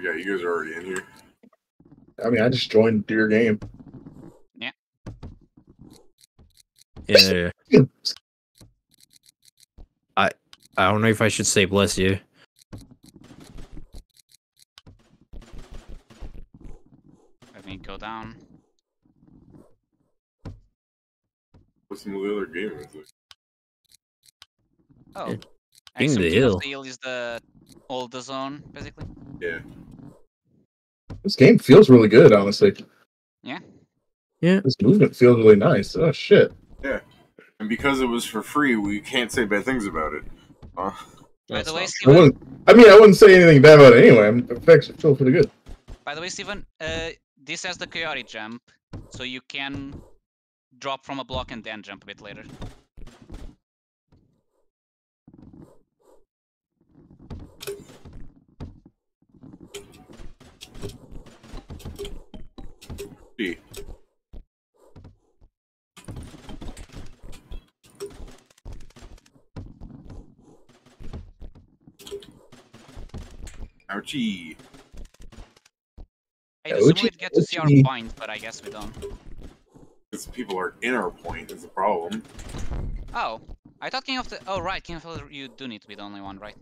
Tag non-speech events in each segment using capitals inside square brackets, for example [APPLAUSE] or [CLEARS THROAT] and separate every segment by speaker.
Speaker 1: Yeah, you guys are already in here.
Speaker 2: I mean, I just joined your game.
Speaker 3: Yeah. Yeah. I I don't know if I should say bless you.
Speaker 4: Let me go down.
Speaker 1: What's some of the other game?
Speaker 4: Oh.
Speaker 3: Yeah.
Speaker 4: I
Speaker 3: King of
Speaker 4: assume
Speaker 3: the
Speaker 4: King of
Speaker 3: Hill.
Speaker 4: the Hill is the old zone, basically.
Speaker 1: Yeah.
Speaker 2: This game feels really good, honestly.
Speaker 4: Yeah.
Speaker 3: Yeah.
Speaker 2: This movement feels really nice. Oh shit. Yeah.
Speaker 1: And because it was for free, we can't say bad things about it. Uh,
Speaker 4: By the way,
Speaker 5: not
Speaker 2: I wouldn't. I mean, I wouldn't say anything bad about it anyway. I'm it actually feel pretty good.
Speaker 4: by the way, Steven, uh, this has the coyote jump, so you can drop from a block and then jump a bit later.
Speaker 1: Ouchie.
Speaker 4: I
Speaker 2: Yeah,
Speaker 4: assume
Speaker 2: Uchi-
Speaker 4: we'd get to see our
Speaker 2: Uchi-
Speaker 4: points, but I guess we don't.
Speaker 1: Because people are in our point is the problem.
Speaker 4: Oh, I thought King of the. Oh, right, King of the you do need to be the only one, right?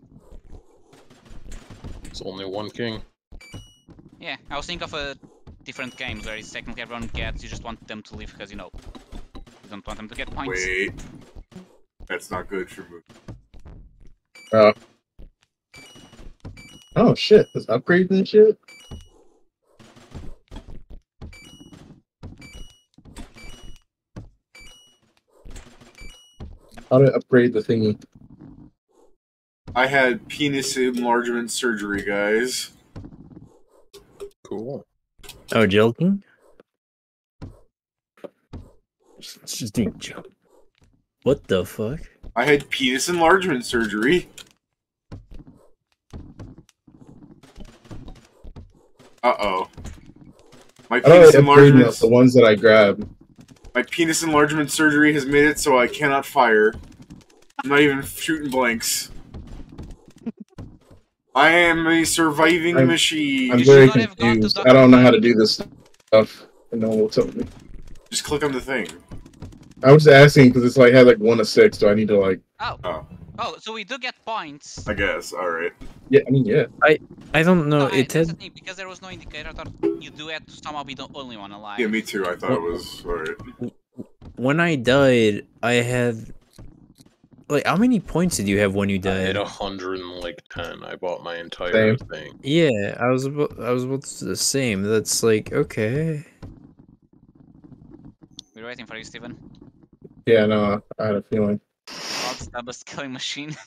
Speaker 5: It's only one king.
Speaker 4: Yeah, I was thinking of a different games where it's technically everyone gets, you just want them to leave because you know you don't want them to get points.
Speaker 1: Wait. That's not good for movie.
Speaker 2: Uh, oh shit! This upgrade and shit. How to upgrade the thingy?
Speaker 1: I had penis enlargement surgery, guys.
Speaker 5: Cool.
Speaker 3: Oh, joking? It's just a joke. What the fuck?
Speaker 1: I had penis enlargement surgery. Uh oh. My
Speaker 2: I don't
Speaker 1: penis
Speaker 2: like
Speaker 1: enlargement.
Speaker 2: the ones that I grabbed.
Speaker 1: My penis enlargement surgery has made it so I cannot fire. I'm not even shooting blanks. I am a surviving
Speaker 2: I'm-
Speaker 1: machine.
Speaker 2: I'm very
Speaker 4: not have gone to
Speaker 2: confused. I don't know how to do this stuff. And no one will tell me.
Speaker 1: Just click on the thing.
Speaker 2: I was asking because it's like had like one to six. Do I need to like?
Speaker 4: Oh,
Speaker 1: Oh,
Speaker 4: oh, so we do get points.
Speaker 1: I guess. All right.
Speaker 2: Yeah, I mean, yeah.
Speaker 3: I don't know.
Speaker 4: No, I,
Speaker 3: it
Speaker 4: that's the thing, because there was no indicator, I thought you do have to somehow be the only one alive.
Speaker 1: Yeah, me too. I thought it was all right.
Speaker 3: when I died, I had like how many points did you have when you died?
Speaker 5: I had
Speaker 3: died?
Speaker 5: a hundred and like ten. I bought my entire
Speaker 2: Same.
Speaker 5: thing.
Speaker 3: Yeah, I was about I was about to do the same. That's like okay.
Speaker 4: We're waiting for you, Steven.
Speaker 2: Yeah, no, I had a feeling.
Speaker 4: World's dumbest killing machine. [LAUGHS]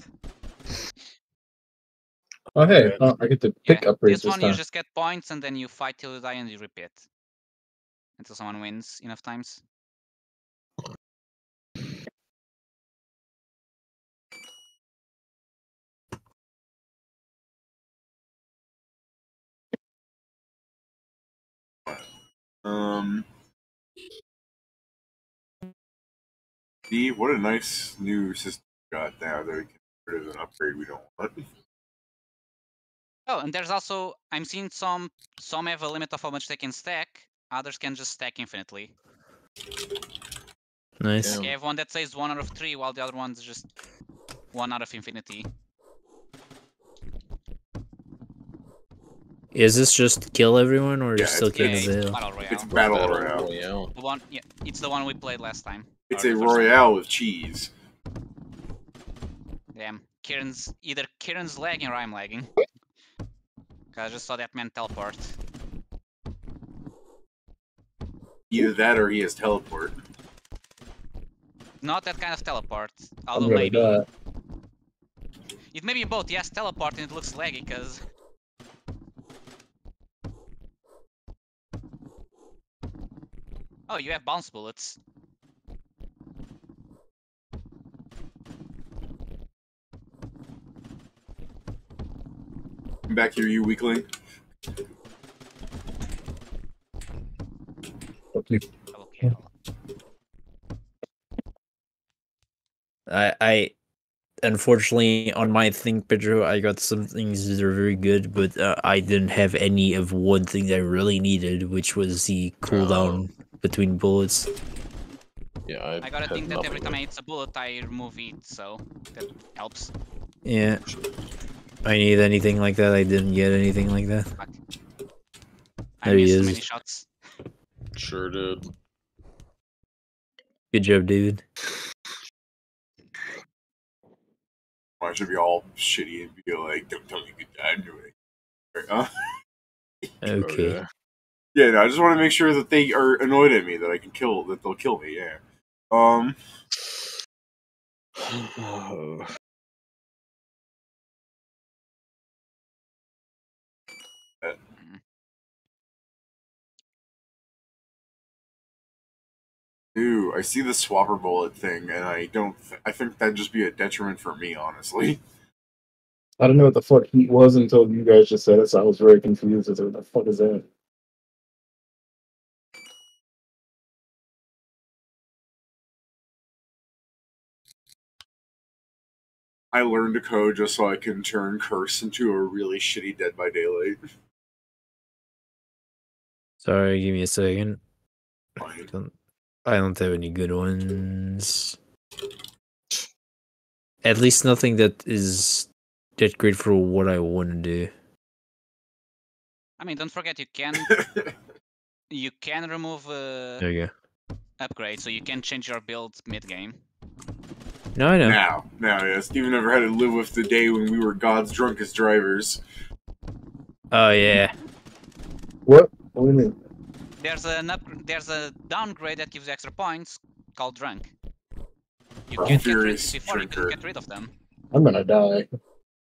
Speaker 2: Oh, hey, uh, I get to
Speaker 4: yeah,
Speaker 2: pick upgrades
Speaker 4: this
Speaker 2: this
Speaker 4: one
Speaker 2: time.
Speaker 4: you just get points and then you fight till you die and you repeat. Until someone wins enough times.
Speaker 1: Um. See, what a nice new system we got now that we can get rid of an upgrade we don't want.
Speaker 4: Oh, and there's also I'm seeing some some have a limit of how much they can stack. Others can just stack infinitely.
Speaker 3: Nice.
Speaker 5: Yeah.
Speaker 4: You have one that says one out of three, while the other one's just one out of infinity.
Speaker 3: Is this just kill everyone or
Speaker 1: Yeah,
Speaker 3: just still
Speaker 1: it's-
Speaker 3: King
Speaker 1: it's-
Speaker 3: of the Hill?
Speaker 4: Battle Royale.
Speaker 1: It's battle royale.
Speaker 5: Royale.
Speaker 4: The one, yeah, it's the one we played last time.
Speaker 1: It's a
Speaker 4: the time.
Speaker 1: royale with cheese.
Speaker 4: Damn, Kieran's either Kieran's lagging or I'm lagging. 'Cause I just saw that man teleport.
Speaker 1: Either that or he has teleport.
Speaker 4: Not that kind of teleport.
Speaker 2: I'm
Speaker 4: Although maybe
Speaker 2: die.
Speaker 4: it may be both. Yes, teleport and it looks laggy because. Oh, you have bounce bullets.
Speaker 1: Come back here, you weakling.
Speaker 2: Fuck you.
Speaker 4: Double kill.
Speaker 3: I I unfortunately, on my thing, Pedro, I got some things that are very good, but uh, I didn't have any of one thing that I really needed, which was the cooldown between bullets.
Speaker 5: Yeah, I,
Speaker 4: I gotta
Speaker 5: had
Speaker 4: think that every
Speaker 5: nothing
Speaker 4: time I hit a bullet, I remove it, so that helps.
Speaker 3: Yeah. I need anything like that. I didn't get anything like that.
Speaker 4: Fuck. I
Speaker 3: There he
Speaker 4: missed
Speaker 3: is.
Speaker 4: many shots.
Speaker 5: Sure did.
Speaker 3: Good job, David.
Speaker 1: I should be all shitty and be like, "Don't tell me you could die anyway." Huh? [LAUGHS]
Speaker 5: Oh,
Speaker 3: Okay.
Speaker 5: yeah.
Speaker 1: Yeah, no, I just want to make sure that they are annoyed at me that I can kill that they'll kill me. Yeah. Um. [SIGHS] [SIGHS] [SIGHS] Ooh, I see the swapper bullet thing, and I don't. Th- I think that'd just be a detriment for me, honestly.
Speaker 2: I don't know what the fuck heat was until you guys just said it, so I was very confused as to what the fuck is that.
Speaker 1: I learned to code just so I can turn Curse into a really shitty Dead by Daylight.
Speaker 3: Sorry, give me a second.
Speaker 1: Fine.
Speaker 3: Don't, I don't have any good ones. At least nothing that is that great for what I want to do.
Speaker 4: I mean, don't forget you can [COUGHS] you can remove uh,
Speaker 3: There you
Speaker 4: upgrade, so you can change your build mid game.
Speaker 3: go. No, I know.
Speaker 1: now, now, yeah. Steven never had to live with the day when we were God's drunkest drivers.
Speaker 3: Oh yeah.
Speaker 2: What? What do you mean?
Speaker 4: There's an up there's a downgrade that gives you extra points called drunk. You
Speaker 1: Oh,
Speaker 4: can't get rid
Speaker 1: Furious
Speaker 4: before you
Speaker 1: drinker.
Speaker 4: can get rid of them.
Speaker 2: I'm gonna die.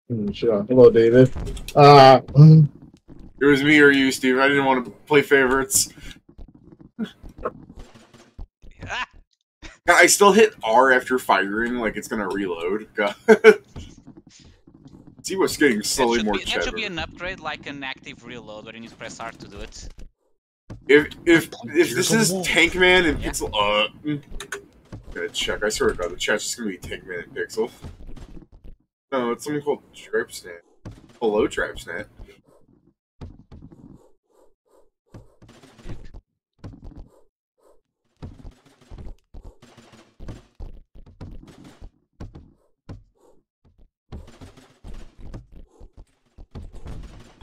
Speaker 2: Hmm, Sure. Hello, David. Uh,
Speaker 1: It was me or you, Steve. I didn't want to play favorites. [LAUGHS] I still hit R after firing, like it's gonna reload. [LAUGHS] God. See what's getting slowly more
Speaker 4: be, that should be an upgrade like an active reload where you need to press R to do it.
Speaker 1: If if if this is
Speaker 5: wall.
Speaker 1: Tankman and
Speaker 4: Yeah.
Speaker 1: Pixel, uh, mm. gotta check. I swear to God, the chat's just gonna be Tankman and Pixel. No, it's something called Tripsnet. Hello, Tripsnet.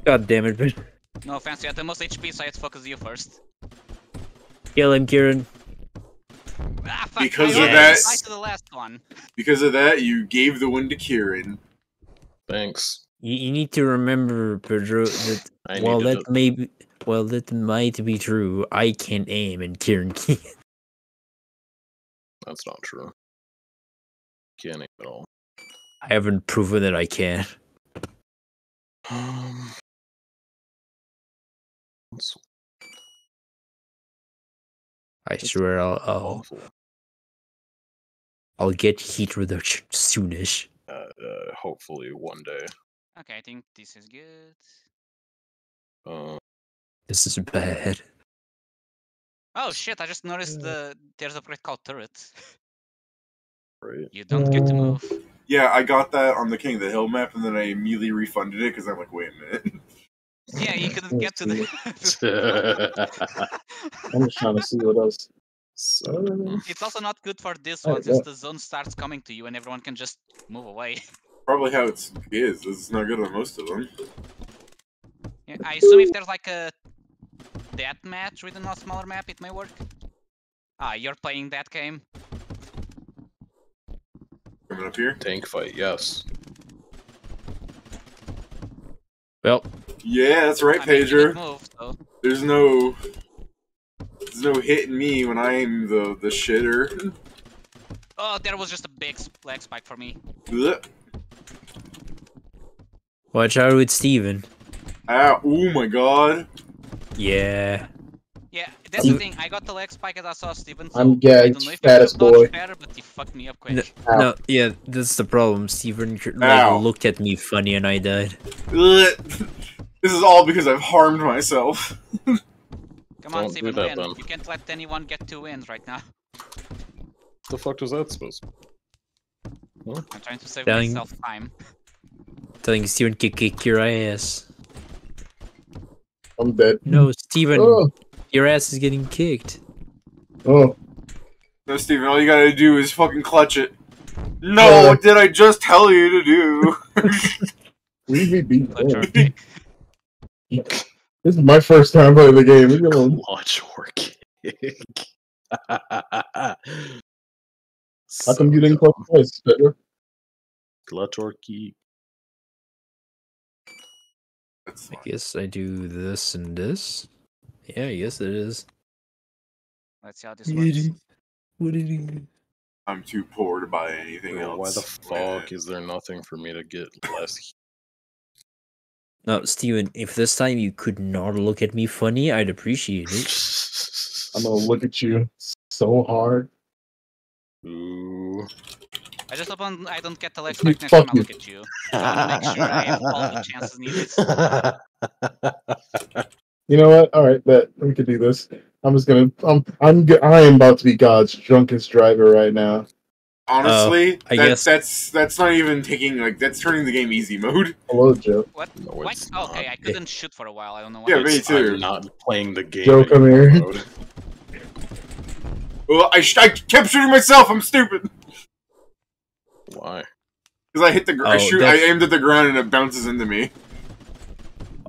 Speaker 3: God damn it, bitch.
Speaker 4: No offense, you had the most HP, so I had to focus you first.
Speaker 3: Kill him, Kieran.
Speaker 4: Ah, fuck,
Speaker 1: Because
Speaker 4: I
Speaker 3: of
Speaker 4: almost
Speaker 3: that-
Speaker 4: died to the last one.
Speaker 1: Because of that, you gave the win to Kieran.
Speaker 5: Thanks.
Speaker 3: You, you need to remember, Pedro, that [SIGHS] while
Speaker 5: needed
Speaker 3: that may be, well, that might be true, I can aim and Kieran [LAUGHS] can't.
Speaker 5: That's not true. Can't aim at all.
Speaker 3: I haven't proven that I can. [SIGHS]
Speaker 5: Um, That's
Speaker 3: I swear I'll, I'll. I'll get heat reduction [LAUGHS] soonish.
Speaker 5: Uh, uh, hopefully one day.
Speaker 4: Okay, I think this is good.
Speaker 5: Uh,
Speaker 3: This is bad.
Speaker 4: Oh shit, I just noticed the there's a upgrade called turret. [LAUGHS]
Speaker 5: right.
Speaker 4: You don't get to
Speaker 2: Uh,
Speaker 4: move.
Speaker 1: Yeah, I got that on the King of the Hill map, and then I immediately refunded it because I'm like, wait a minute. [LAUGHS]
Speaker 4: Yeah, you couldn't get to the. [LAUGHS] [LAUGHS]
Speaker 2: I'm just trying to see what else. So,
Speaker 4: it's also not good for this
Speaker 2: Oh,
Speaker 4: one since
Speaker 2: yeah.
Speaker 4: the zone starts coming to you and everyone can just move away. [LAUGHS]
Speaker 1: Probably how it's is. It's not good on most of them.
Speaker 4: Yeah, I assume if there's like a death match within a smaller map, it may work. Ah, you're playing that game.
Speaker 1: Coming up here.
Speaker 5: Tank fight, yes.
Speaker 3: Well,
Speaker 1: Yeah, that's right,
Speaker 4: I mean,
Speaker 1: Pager.
Speaker 4: did move, so
Speaker 1: There's no, there's no hitting me when I'm the the shitter.
Speaker 4: oh, there was just a big s- lag spike for me.
Speaker 1: Ugh.
Speaker 3: watch out with Steven.
Speaker 1: Ah, oh my god.
Speaker 3: Yeah.
Speaker 4: Yeah, that's the thing. I got the lag spike as I saw Steven. So
Speaker 2: I'm
Speaker 4: I
Speaker 2: gagged,
Speaker 4: don't know if
Speaker 2: fattest
Speaker 4: you could've
Speaker 2: boy.
Speaker 4: better, but he fucked me up
Speaker 3: No,
Speaker 4: quick.
Speaker 2: Ow.
Speaker 3: no, yeah, that's the problem. Steven like, looked at me funny and I died. [LAUGHS]
Speaker 1: This is all because I've harmed myself.
Speaker 4: Come on,
Speaker 5: Don't
Speaker 4: Steven,
Speaker 5: that,
Speaker 4: win. You can't let anyone get two wins right now.
Speaker 5: The fuck does that supposed?
Speaker 4: I'm trying to save
Speaker 3: Telling-
Speaker 4: myself time.
Speaker 3: Telling Steven to kick your ass.
Speaker 2: I'm dead.
Speaker 3: No, Steven,
Speaker 2: Oh,
Speaker 3: your ass is getting kicked.
Speaker 2: oh.
Speaker 1: No, Steven, all you gotta do is fucking clutch it. No,
Speaker 2: Uh.
Speaker 1: what did I just tell you to do? [LAUGHS]
Speaker 2: Leave me be.
Speaker 4: Clutch or kick.
Speaker 2: This is my first time playing the game. Leave me alone.
Speaker 5: Clutch or kick.
Speaker 2: How come you didn't clutch twice, Pedro?
Speaker 5: Clutch or kick.
Speaker 3: I guess I do this and this. Yeah, I guess it is.
Speaker 4: Let's see how this works.
Speaker 3: What did he?
Speaker 1: I'm too poor to buy anything
Speaker 5: Bro,
Speaker 1: else.
Speaker 5: why the fuck is there nothing for me to get less?
Speaker 3: No, Steven, if this time you could not look at me funny, I'd appreciate it. [LAUGHS]
Speaker 2: I'm gonna look at you so hard.
Speaker 5: Ooh.
Speaker 4: I just hope I'm- I don't get the leg
Speaker 2: You
Speaker 4: strike next time I look at you. I [LAUGHS] wanna make sure I have all the chances needed. [LAUGHS]
Speaker 2: You know what? All right, bet we could do this. I'm just gonna. I'm. I'm. g- I am about to be God's drunkest driver right now.
Speaker 1: Honestly, uh,
Speaker 3: I
Speaker 1: that,
Speaker 3: guess-
Speaker 1: that's that's not even taking like that's turning the game easy mode. [LAUGHS]
Speaker 2: Hello, Joe.
Speaker 4: What?
Speaker 5: No,
Speaker 4: What?
Speaker 5: it's
Speaker 4: Okay. I couldn't shoot for a while. I don't know why.
Speaker 1: Yeah, me too.
Speaker 5: I'm not playing the game.
Speaker 2: Joe, come here.
Speaker 5: mode. [LAUGHS]
Speaker 1: Well, I, sh- I kept shooting myself. I'm stupid
Speaker 5: Why?
Speaker 1: because I hit the gr- I
Speaker 3: Oh,
Speaker 1: shoot. I aimed at the ground and it bounces into me.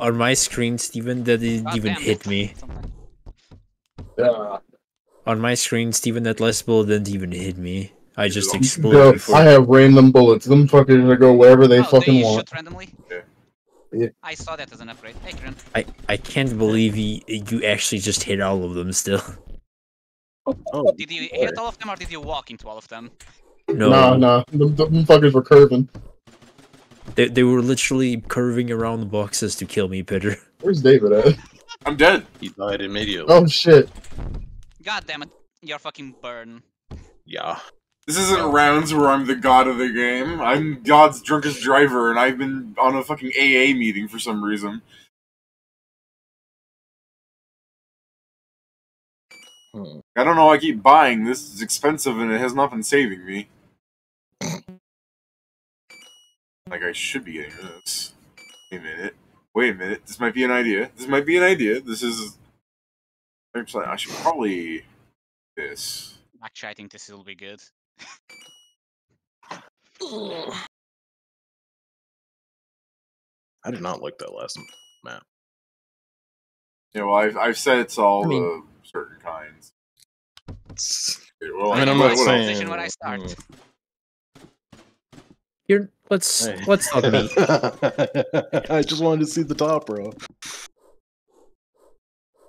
Speaker 3: On my screen, Steven, that didn't
Speaker 4: God
Speaker 3: even
Speaker 4: damn
Speaker 3: hit
Speaker 4: it.
Speaker 3: me.
Speaker 4: Something.
Speaker 2: Yeah.
Speaker 3: On my screen, Steven, that last bullet didn't even hit me. I just
Speaker 1: Joe,
Speaker 3: exploded
Speaker 2: Joe,
Speaker 3: before.
Speaker 2: I have random bullets. Them fuckers are gonna go wherever they
Speaker 4: oh,
Speaker 2: fucking
Speaker 4: they
Speaker 2: want.
Speaker 4: shoot randomly?
Speaker 1: Yeah.
Speaker 2: Yeah.
Speaker 4: I saw that as an upgrade. Hey, Kieran.
Speaker 3: I, I can't believe you, you actually just hit all of them still. [LAUGHS]
Speaker 5: Oh,
Speaker 4: Did you hit all of them or did you walk into all of them?
Speaker 3: No,
Speaker 2: Nah, nah. Them, them fuckers were curving.
Speaker 3: They, they were literally curving around the boxes to kill me, Peter. [LAUGHS]
Speaker 2: Where's David at?
Speaker 1: I'm dead.
Speaker 5: he died immediately.
Speaker 2: Oh shit.
Speaker 4: God damn it. You're fucking burn.
Speaker 5: Yeah.
Speaker 1: This isn't rounds where I'm the god of the game. I'm God's drunkest driver, and I've been on a fucking AA meeting for some reason.
Speaker 5: Hmm.
Speaker 1: I don't know. why I keep buying this. It's expensive, and it has not been saving me. Like I should be getting this. Wait a minute. Wait a minute. This might be an idea. This might be an idea. This is. Actually, I should probably this.
Speaker 4: Actually, I think this will be good.
Speaker 5: I did not like that last map.
Speaker 1: Yeah, well, I've I've said it's all
Speaker 3: I mean-
Speaker 1: the certain kinds. Yeah, well,
Speaker 5: I mean, I'm
Speaker 1: what-
Speaker 5: not saying.
Speaker 4: Position where I start.
Speaker 5: hmm.
Speaker 3: Here, let's
Speaker 5: Hey.
Speaker 3: let's talk me. [LAUGHS]
Speaker 5: I just wanted to see the top row.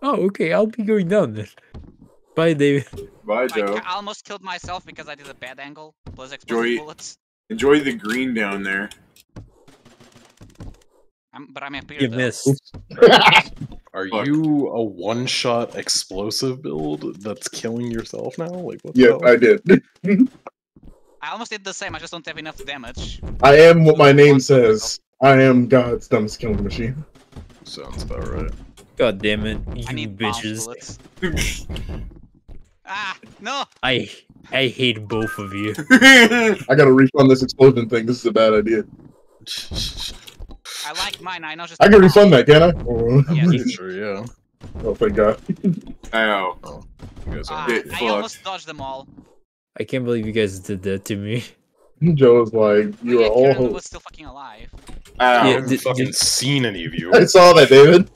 Speaker 3: Oh, okay, I'll be going down then. Bye, David.
Speaker 1: Bye,
Speaker 4: I
Speaker 1: Joe.
Speaker 4: ca- almost killed myself because I did a bad angle. Plus explosive
Speaker 1: Joey-
Speaker 4: bullets.
Speaker 1: Enjoy the green down there.
Speaker 4: I'm, but I'm happy
Speaker 3: You
Speaker 4: though.
Speaker 3: missed. [LAUGHS]
Speaker 5: Are
Speaker 1: Fuck.
Speaker 5: you a one-shot explosive build that's killing yourself now? Like what?
Speaker 2: yeah. I did. [LAUGHS]
Speaker 4: I almost did the same. I just don't have enough damage.
Speaker 2: I am what my name says. I am God's dumbest killing machine.
Speaker 5: Sounds about right.
Speaker 3: God damn it, you
Speaker 4: I need
Speaker 3: bitches! [LAUGHS]
Speaker 4: Ah, no!
Speaker 3: I I hate both of you. [LAUGHS]
Speaker 2: I gotta refund this explosion thing. This is a bad idea.
Speaker 4: I like mine. I know just.
Speaker 2: I can refund that, can I? Oh,
Speaker 4: Yes. [LAUGHS]
Speaker 5: sure, yeah.
Speaker 2: oh thank God.
Speaker 1: Ow.
Speaker 5: You guys are
Speaker 1: Get
Speaker 4: I almost
Speaker 1: fucked.
Speaker 4: dodged them all.
Speaker 3: I can't believe you guys did that to me. [LAUGHS] [LAUGHS]
Speaker 2: Joe's like, you
Speaker 4: yeah,
Speaker 2: are all
Speaker 4: Kieran was still fucking alive.
Speaker 5: I
Speaker 1: Ow.
Speaker 3: Yeah,
Speaker 1: Yeah.
Speaker 5: haven't
Speaker 3: did-
Speaker 5: fucking
Speaker 3: did-
Speaker 5: seen any of you. [LAUGHS]
Speaker 2: I saw that, David.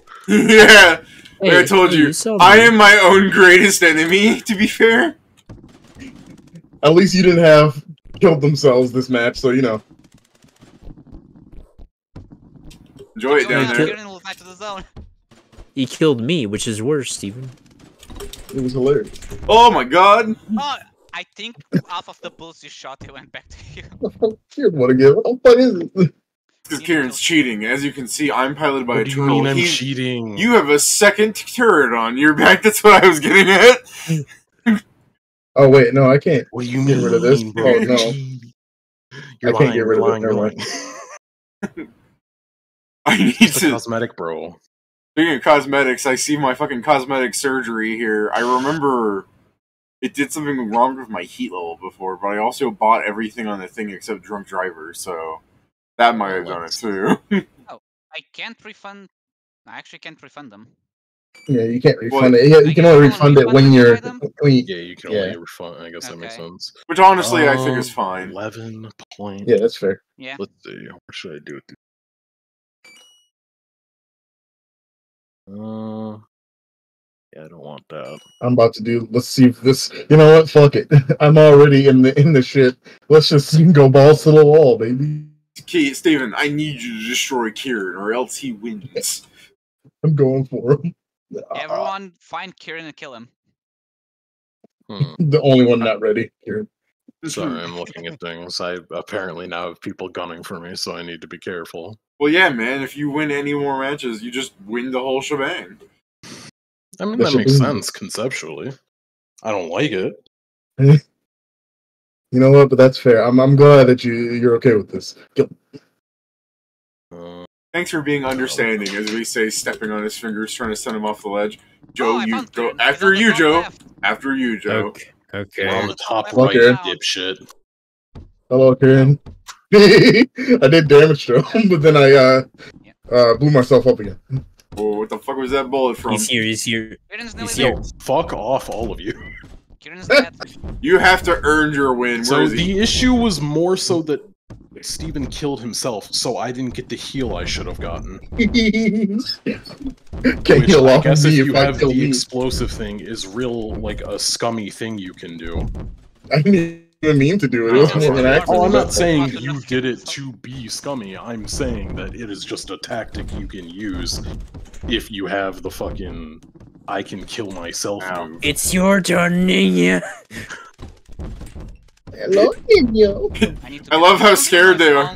Speaker 1: Like I told
Speaker 3: hey,
Speaker 1: you,
Speaker 3: saw
Speaker 1: I am my own greatest enemy, to be fair.
Speaker 2: At least you didn't have killed themselves this match, so you know.
Speaker 1: Enjoy it down
Speaker 4: now
Speaker 1: there.
Speaker 4: Back to the zone.
Speaker 3: He killed me, which is worse, Steven.
Speaker 2: It was hilarious.
Speaker 1: Oh my god.
Speaker 4: Oh, I think half of the bullets you shot, they went back to [LAUGHS] you.
Speaker 2: Here's what to give. What the fuck is it?
Speaker 1: Because Kieran's cheating. As you can see, I'm piloted by
Speaker 5: What
Speaker 1: a
Speaker 5: do you mean I'm
Speaker 1: He-
Speaker 5: cheating?
Speaker 1: you have a second turret on your back. [LAUGHS] That's what I was getting at. [LAUGHS]
Speaker 2: Oh wait, no, I can't.
Speaker 5: What do you
Speaker 2: Get
Speaker 5: mean,
Speaker 2: rid of this?
Speaker 5: bro?
Speaker 2: Oh, no.
Speaker 5: You're
Speaker 2: I can't
Speaker 5: lying,
Speaker 2: get
Speaker 5: you're
Speaker 2: rid of it,
Speaker 5: lying, you're
Speaker 2: never
Speaker 5: lying.
Speaker 1: I need
Speaker 5: It's a
Speaker 1: to.
Speaker 5: cosmetic, bro.
Speaker 1: Speaking of cosmetics, I see my fucking cosmetic surgery here. I remember it did something wrong with my heat level before, but I also bought everything on the thing except drunk driver, so that might have done it too. [LAUGHS]
Speaker 4: I can't refund. I actually can't refund them.
Speaker 2: Yeah, you can't
Speaker 1: Well,
Speaker 2: refund it. Yeah, you
Speaker 4: I
Speaker 2: can only
Speaker 4: I wanna
Speaker 2: refund it when you're. When you,
Speaker 5: Yeah, you can
Speaker 2: Yeah.
Speaker 5: only refund. I guess that makes sense.
Speaker 1: Which honestly, I think is
Speaker 5: Um,
Speaker 1: fine.
Speaker 5: Eleven point.
Speaker 2: yeah, that's fair.
Speaker 4: Yeah.
Speaker 5: Let's see. What should I do? with this? Uh, yeah, I don't want that.
Speaker 2: I'm about to do. Let's see if this. You know what? Fuck it. [LAUGHS] I'm already in the in the shit. Let's just [LAUGHS] go balls to the wall, baby.
Speaker 1: Key, Steven, I need you to destroy Kieran, or else he wins.
Speaker 2: I'm going for him.
Speaker 4: Everyone find Kieran and kill him.
Speaker 5: Hmm. [LAUGHS]
Speaker 2: the only one not ready. Here.
Speaker 5: Sorry, I'm looking at things. I apparently now have people gunning for me, so I need to be careful.
Speaker 1: Well, yeah, man. If you win any more matches, you just win the whole shebang.
Speaker 5: I mean,
Speaker 2: That
Speaker 5: that makes
Speaker 2: be-
Speaker 5: sense conceptually. I don't like it. [LAUGHS]
Speaker 2: You know what? But that's fair. I'm I'm glad that you you're okay with this. Go-
Speaker 5: Uh,
Speaker 1: Thanks for being understanding, as we say, stepping on his fingers, trying to send him off the ledge.
Speaker 4: oh,
Speaker 1: Joe,
Speaker 4: I
Speaker 1: you go after you, Joe.
Speaker 4: left.
Speaker 1: After you, Joe.
Speaker 3: Okay. Okay.
Speaker 5: we're on the top
Speaker 4: Well,
Speaker 5: right,
Speaker 2: okay.
Speaker 5: dipshit.
Speaker 2: Hello, Karen. [LAUGHS] I did damage to him, but then I uh
Speaker 4: Yeah.
Speaker 2: uh blew myself up again.
Speaker 1: Oh, what the fuck was that bullet from?
Speaker 3: He's here. He's here.
Speaker 4: Kieran's
Speaker 3: He's
Speaker 4: nearly
Speaker 3: here.
Speaker 5: Fuck off, all of you.
Speaker 4: Kieran's. [LAUGHS]
Speaker 1: You have to earn your win. Where
Speaker 5: So
Speaker 1: is he?
Speaker 5: the issue was more so that Steven killed himself, so I didn't get the heal I should have gotten. [LAUGHS]
Speaker 2: Can't
Speaker 5: Which
Speaker 2: heal
Speaker 5: I
Speaker 2: off
Speaker 5: guess
Speaker 2: me
Speaker 5: if you
Speaker 2: if
Speaker 5: have the
Speaker 2: me.
Speaker 5: explosive thing is real like a scummy thing you can do.
Speaker 2: I didn't mean to do it. It was more an
Speaker 4: Oh,
Speaker 2: accident.
Speaker 5: Oh, I'm not saying you
Speaker 4: enough
Speaker 5: did it to be scummy. I'm saying that it is just a tactic you can use if you have the fucking I can kill myself
Speaker 1: Ow.
Speaker 5: move.
Speaker 3: It's your turn, Ninja. [LAUGHS]
Speaker 2: Hello, Nino.
Speaker 4: I.
Speaker 1: I love how scared they are.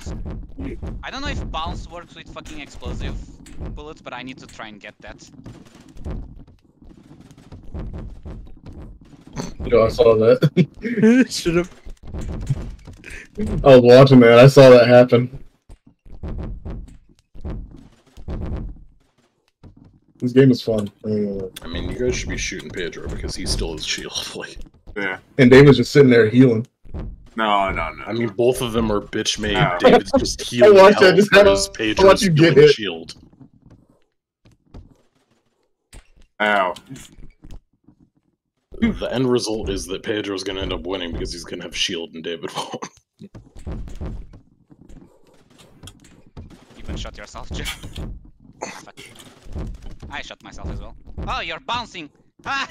Speaker 4: I don't know if bounce works with fucking explosive bullets, but I need to try and get that. [LAUGHS]
Speaker 2: Yo, I saw that. [LAUGHS]
Speaker 3: Shut up.
Speaker 2: I was watching that. I saw that happen. This game is fun. Uh,
Speaker 5: I mean, you guys should be shooting Pedro because he still has shield. [LAUGHS] Like,
Speaker 1: Yeah.
Speaker 2: And David's just sitting there healing.
Speaker 1: No, no, no.
Speaker 5: I mean, both of them are bitch made.
Speaker 1: Ow.
Speaker 5: David's just healing
Speaker 2: watched that, just had a-
Speaker 5: whereas
Speaker 2: I
Speaker 5: Pedro's
Speaker 2: watched you get hit.
Speaker 5: shield.
Speaker 1: Ow.
Speaker 5: The end result is that Pedro's gonna end up winning because he's gonna have shield and David won't. [LAUGHS]
Speaker 4: You can shot yourself, Joe. Fuck. I shot myself as well. Oh, you're bouncing! Ah!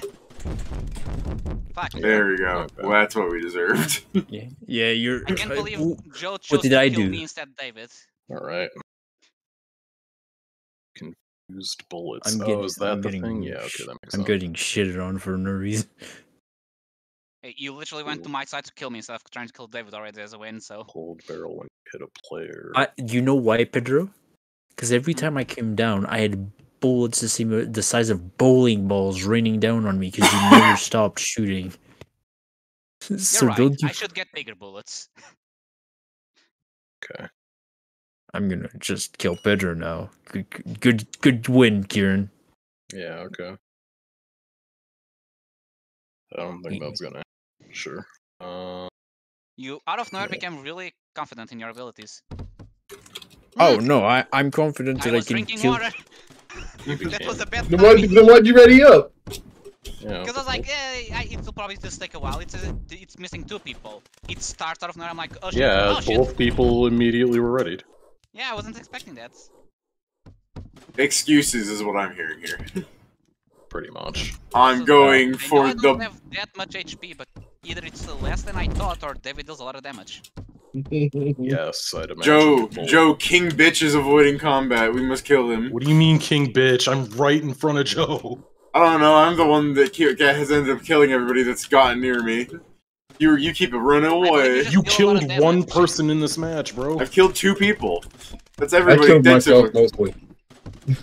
Speaker 4: Fuck.
Speaker 1: There we go. Well, that's what we deserved. [LAUGHS]
Speaker 3: Yeah. Yeah. You're.
Speaker 4: I can't believe
Speaker 3: ooh,
Speaker 4: Joe chose
Speaker 3: did
Speaker 4: to
Speaker 3: I
Speaker 4: kill
Speaker 3: do?
Speaker 4: me instead David.
Speaker 5: Alright. Confused bullets.
Speaker 3: I'm
Speaker 5: oh,
Speaker 3: getting-
Speaker 5: is that
Speaker 3: I'm
Speaker 5: the
Speaker 3: getting
Speaker 5: thing? Yeah, okay, that makes
Speaker 3: I'm
Speaker 5: sense.
Speaker 3: getting shitted on for no reason.
Speaker 4: Hey, you literally went to my side to kill me instead of trying to kill David already as a win, so.
Speaker 5: Cold barrel when you hit a player.
Speaker 3: I. You know why, Pedro? Because every
Speaker 4: Hmm.
Speaker 3: time I came down, I had bullets the same the size of bowling balls raining down on me because you [LAUGHS] never stopped shooting. [LAUGHS]
Speaker 4: You're
Speaker 3: So
Speaker 4: right.
Speaker 3: don't you?
Speaker 4: I should get bigger bullets.
Speaker 5: Okay.
Speaker 3: I'm gonna just kill Pedro now. Good, good, good win, Kieran.
Speaker 5: Yeah, okay. I don't think that's gonna Sure. Uh,
Speaker 4: You out of nowhere
Speaker 5: Yeah.
Speaker 4: became really confident in your abilities.
Speaker 3: Oh
Speaker 4: Hmm,
Speaker 3: no, I I'm confident
Speaker 4: I
Speaker 3: that I can
Speaker 4: drinking
Speaker 3: kill.
Speaker 4: water.
Speaker 5: you [LAUGHS]
Speaker 4: that was
Speaker 5: can.
Speaker 4: a bad
Speaker 2: Then why
Speaker 4: timing.
Speaker 2: then why'd you ready up?
Speaker 5: Yeah.
Speaker 4: Because I was like, yeah, it will probably just take a while. It's uh, it's missing two people. It starts out of nowhere. I'm like, oh shit,
Speaker 5: Yeah,
Speaker 4: oh shit.
Speaker 5: both people immediately were ready.
Speaker 4: Yeah, I wasn't expecting that.
Speaker 1: Excuses is what I'm hearing here.
Speaker 5: Pretty much.
Speaker 1: I'm
Speaker 4: So,
Speaker 1: going
Speaker 4: I know
Speaker 1: for
Speaker 4: I don't
Speaker 1: the.
Speaker 4: have that much HP, but either it's uh, less than I thought, or David does a lot of damage. [LAUGHS]
Speaker 5: Yes, I'd imagine.
Speaker 1: Joe,
Speaker 5: both.
Speaker 1: Joe, King Bitch is avoiding combat. We must kill him.
Speaker 5: What do you mean, King Bitch? I'm right in front of Joe.
Speaker 1: I don't know. I'm the one that has ended up killing everybody that's gotten near me. You you keep it running away.
Speaker 4: you
Speaker 5: You
Speaker 4: deal a lot
Speaker 5: killed one person in this match, bro.
Speaker 1: I've killed two people. That's everybody.
Speaker 2: I
Speaker 1: killed
Speaker 2: myself mostly. [LAUGHS]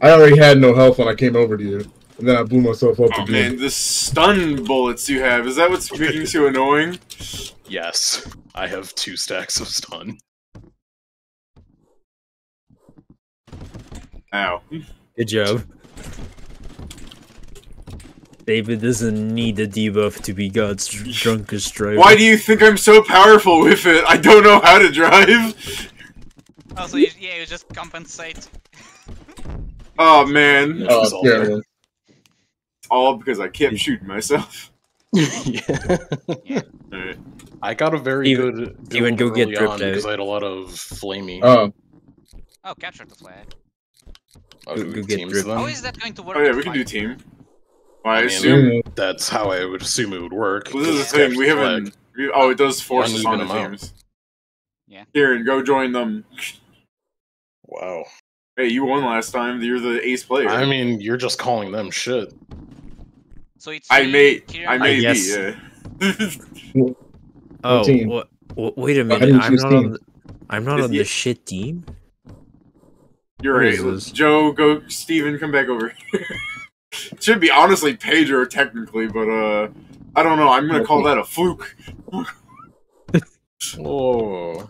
Speaker 2: I already had no health when I came over to you, and then I blew myself up
Speaker 1: Oh
Speaker 2: again.
Speaker 1: man, the stun bullets you have, is that what's [LAUGHS] making you so annoying?
Speaker 5: Yes, I have two stacks of stun.
Speaker 1: Ow.
Speaker 3: Good job. David doesn't need the debuff to be God's drunkest driver.
Speaker 1: Why do you think I'm so powerful with it? I don't know how to drive.
Speaker 4: Also, you, yeah, you just compensate.
Speaker 1: Oh man,
Speaker 5: Which
Speaker 2: Oh,
Speaker 5: was all
Speaker 2: yeah.
Speaker 1: it's all because I kept shooting myself. [LAUGHS]
Speaker 5: yeah.
Speaker 1: Alright.
Speaker 5: I got a very
Speaker 3: Even-
Speaker 5: good
Speaker 3: even
Speaker 5: build
Speaker 3: go get
Speaker 5: early
Speaker 3: dripped
Speaker 5: on because. I had a lot of flamey.
Speaker 2: Oh,
Speaker 4: Oh, capture the flag.
Speaker 5: uh,
Speaker 3: go- go get
Speaker 5: teams
Speaker 3: dripped.
Speaker 5: then.
Speaker 4: How is that going to work?
Speaker 1: Oh yeah, we can do
Speaker 4: fight?
Speaker 1: team. Well, I
Speaker 5: I mean,
Speaker 1: assume.
Speaker 5: That's how I would assume it would work.
Speaker 1: Well, this is the thing. We haven't. We, oh, it does force us on the teams.
Speaker 4: Yeah.
Speaker 1: Kieran, go join them.
Speaker 5: Wow.
Speaker 1: Hey, you won last time. You're the ace player.
Speaker 5: I mean, you're just calling them shit.
Speaker 4: So it's
Speaker 1: I
Speaker 4: you,
Speaker 1: may.
Speaker 4: Kieran,
Speaker 1: I may
Speaker 3: guess.
Speaker 1: be. Yeah. [LAUGHS]
Speaker 3: Oh,
Speaker 2: team?
Speaker 3: wha- wha- wait a
Speaker 2: Why
Speaker 3: minute.
Speaker 2: didn't
Speaker 3: I'm not
Speaker 2: team?
Speaker 3: on. The, I'm not
Speaker 1: Is
Speaker 3: on
Speaker 1: he-
Speaker 3: the shit team.
Speaker 1: You're
Speaker 3: What
Speaker 1: right. Joe, go. Steven, come back over here. [LAUGHS] Should be honestly Pedro technically, but uh, I don't know. I'm gonna call that a fluke. [LAUGHS]
Speaker 5: Oh.